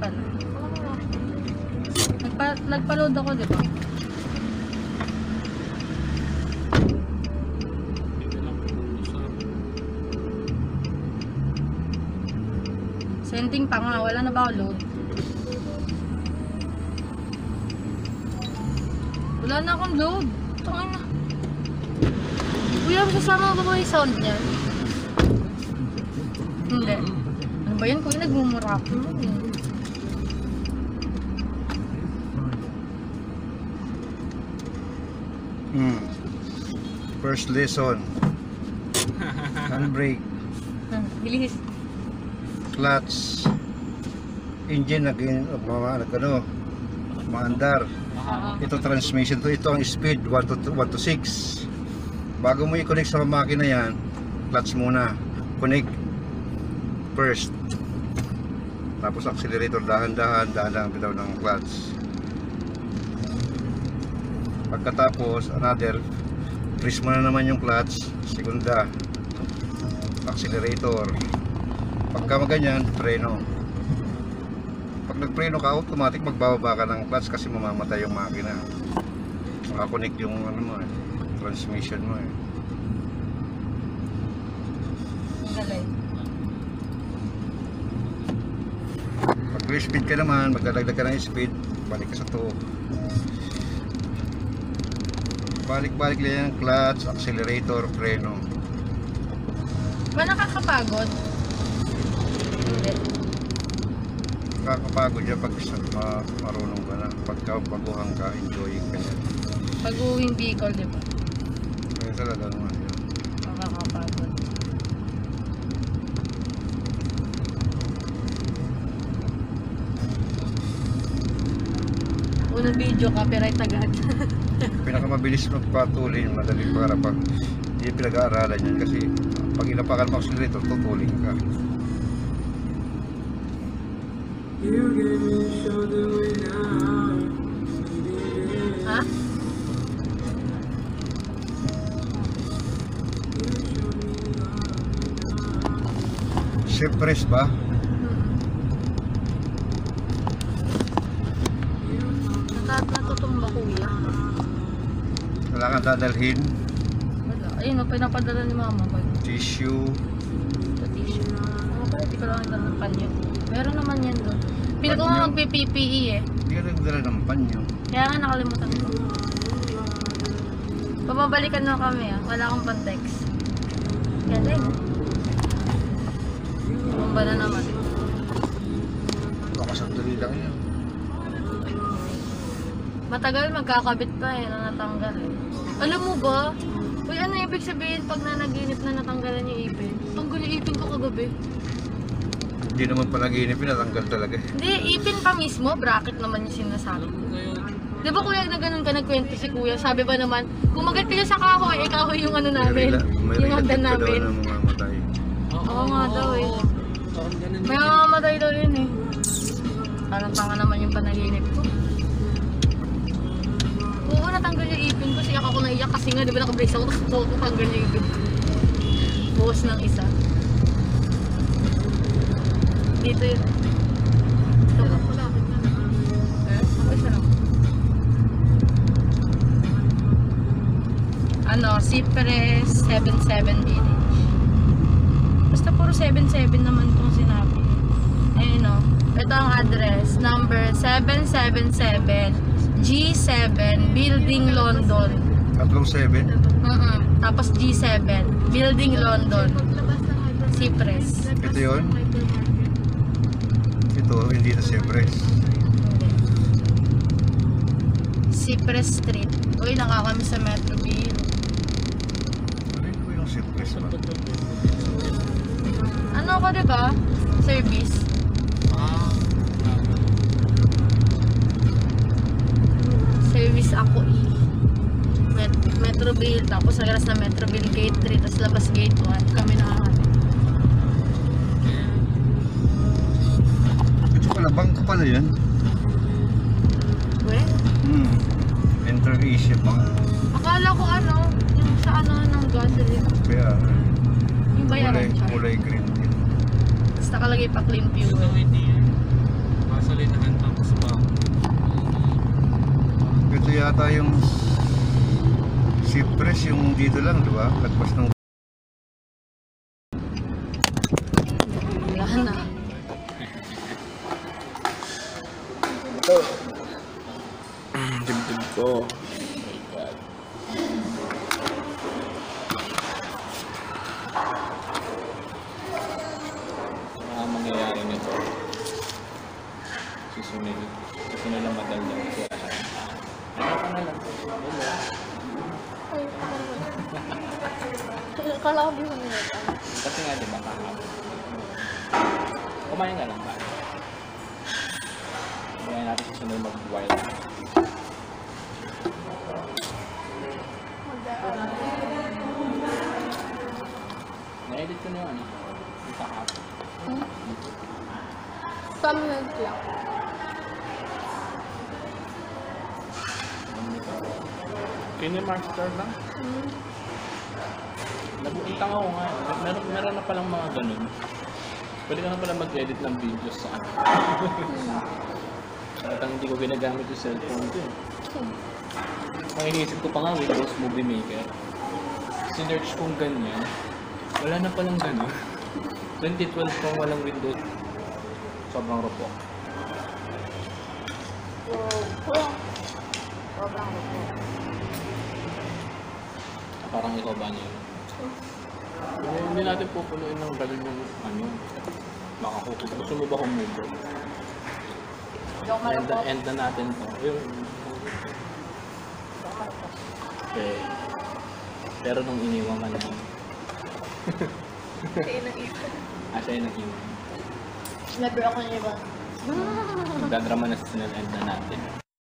pala. Nagpa, nagpa-load ako, di ba? Sending pa nga, wala na ba ako load? Wala na akong load. Tangin na. Kuya, sasama ko ba yung sound niya? Hindi. Ano ba yan? Kuya, nagmumura ako. Hmm. First lesson. Handbrake, Hmm, bilis. clutch, engine naging mga ano, maandar. Ito transmission to, ito ang speed 1 to 1 to 6. Bago mo i-connect sa makina yan, clutch muna. Connect first. Tapos accelerator dahan-dahan, dahan-dahan bitaw ng clutch. Pagkatapos, another, press mo na naman yung clutch, segunda. Accelerator. Pagka maganyan, preno. Pag nagpreno ka, automatic magbababa ka ng clutch kasi mamamatay yung makina. Makakonect yung ano mo eh, transmission mo eh. Pag speed ka naman, magdadagdag ka ng speed, balik ka sa to. Balik-balik lang yung clutch, accelerator, preno. Ba nakakapagod? Hindi. Kakapagod yan pag ma- marunong ka na. Pagka baguhan ka, enjoying ka yan. Pag uwing Bicol, di ba? Kaya talaga naman yun. Nakakapagod. Unang video, copyright agad. Pinakamabilis magpatuloy, madaling para pag hindi pinag-aaralan yan kasi pag inapakan mo accelerator, tutuling ka. ha? Safe press ba? Wala kang dadalhin, Wala. Ayun, oh, pinapadala ni mama ko. tissue, Sa tissue. Ano ba? Hindi ko lang nagdala ng panyo. Meron naman yan doon. Pila ko nga magpi-PPE eh. hindi ka nagdala ng panyo. Kaya nga nakalimutan ko. Bababalikan na kami ah. Wala akong pantex. Din. Bumba na naman. Baka sandali lang yan. Matagal magkakabit pa eh na natanggal eh. Alam mo ba? Uy, ano ibig sabihin pag nanaginip na natanggalan yung ipin? Tanggal yung ipin ko kagabi. Hindi naman panaginip, pinatanggal talaga eh. Hindi, ipin pa mismo. Bracket naman yung sinasabi. Di ba kuya na ganun ka nagkwento si kuya? Sabi ba naman, kumagat kayo sa kahoy, eh kahoy yung ano namin. may Yung hagdan namin. na mamamatay. Oo nga daw eh. May mamamatay daw yun eh. Parang tanga naman yung panaginip ko. Oo, natanggal yung ipin ko. Siyak ako naiyak kasi nga, di ba nakabrace ako, tapos natanggal yung ipin ko. Buhos ng isa. Dito yun. Ito ba? Eh? Lang. Ano, Cypress 77 Village. Basta puro 77 naman itong sinabi. Ayun o. Ito ang address. Number 777 G7 Building London. Tatlong seven. Mm Tapos G7 Building London. Cypress. Ito yun. Ito, hindi na safe press. Cypress Street. Uy, nakakami sa Metroville. Ano yun ba yung safe press ba? Ano ko, di ba? Service. Service Metroville, tapos nagalas na Metroville Gate 3, tapos labas Gate 1. Kami nakakami. Ito pala, bangka pala yan. Weh? Hmm. Enter Asia pa. Akala ko ano, yung sa ano ng gasoline. Kaya, Yung bayaran siya. kulay green din. Tapos nakalagay pa clean fuel. Gasolinahan tapos ba? Ito yata yung Cypress yung dito lang, di ba? Lagpas ng Wala na. Dibdib ko. Mangyayari nito. Susunod. Susunod lang madaldal ko. Ano ka na lang? Wala. Kala ko di nila. Kasi nga di ba kahapon. Kumain ka lang ba? Kumain natin susunod mag-wild. Na-edit ko na yung ano. Yung kahapon. Some minutes lang. Ano nito? Kinemaster lang? Nabukitang ako nga. Meron, meron na palang mga ganun. Pwede ka na pala mag-edit ng videos sa ano. At ang hindi ko ginagamit yung cellphone ko. eh. Ang iniisip ko pa nga Windows Movie Maker. Sinerch kong ganyan. Wala na palang ganun. 2012 pang walang Windows. Sobrang rupok. Sobrang rupo. Parang ikaw ba niyo? Eh, hindi natin pupunuin ng ganun yung ano. Makakukit. Gusto mo ba humubog? Hindi ako End, marupok. end na natin to. Yung, okay. Pero nung iniwan ka naman, ah, siya yung nag-iwan. Never ako niya ba? Nagdadrama na sa end na natin.